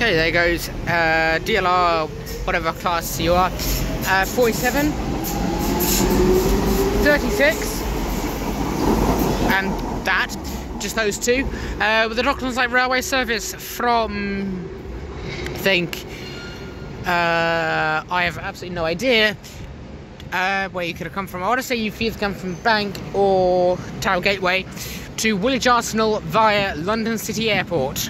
Okay, there goes uh, DLR, whatever class you are, uh, 47, 36, and that, just those two, uh, with the Docklands Light Railway service from, I think, uh, I have absolutely no idea uh, where you could have come from. I want to say you've either come from Bank or Tower Gateway to Woolwich Arsenal via London City Airport.